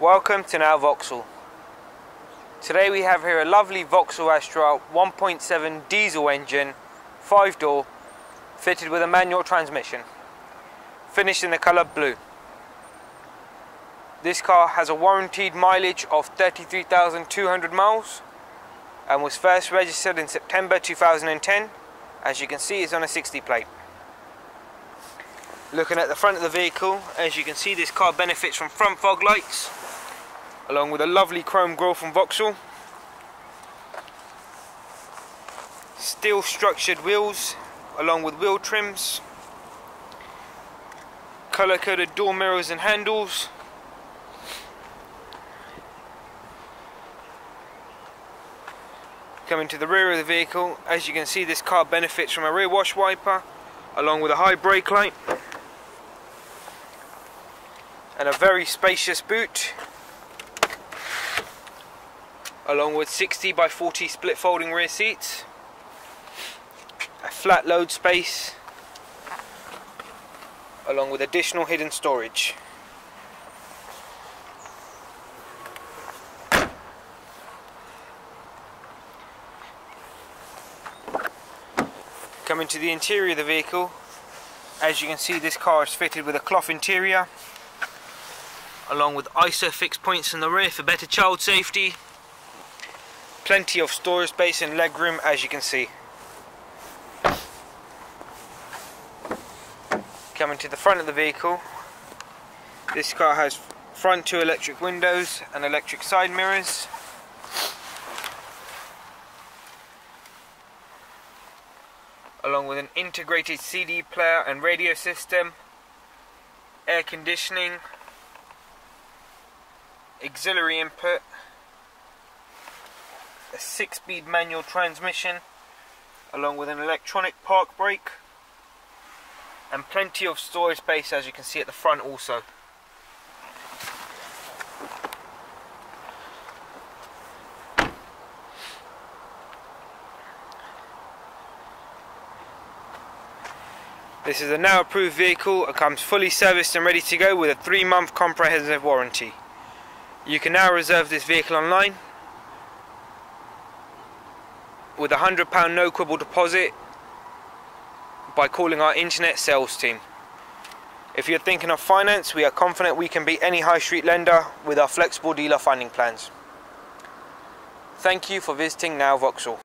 Welcome to Now Vauxhall. Today we have here a lovely Vauxhall Astra 1.7 diesel engine, 5 door, fitted with a manual transmission, finished in the colour blue. This car has a warranted mileage of 33,200 miles and was first registered in September 2010. As you can see it's on a 60 plate. Looking at the front of the vehicle, as you can see this car benefits from front fog lights, along with a lovely chrome grille from Vauxhall. Steel structured wheels, along with wheel trims. Colour coded door mirrors and handles. Coming to the rear of the vehicle, as you can see this car benefits from a rear wash wiper, along with a high brake light and a very spacious boot along with 60 by 40 split folding rear seats a flat load space along with additional hidden storage Coming to the interior of the vehicle as you can see this car is fitted with a cloth interior along with ISOFIX points in the rear for better child safety. Plenty of storage space and legroom as you can see. Coming to the front of the vehicle, this car has front two electric windows and electric side mirrors. along with an integrated CD player and radio system, air conditioning, auxiliary input, a 6-speed manual transmission along with an electronic park brake and plenty of storage space as you can see at the front also. This is a now approved vehicle, it comes fully serviced and ready to go with a 3 month comprehensive warranty. You can now reserve this vehicle online with a £100 no quibble deposit by calling our internet sales team. If you're thinking of finance, we are confident we can beat any high street lender with our flexible dealer funding plans. Thank you for visiting Now Vauxhall.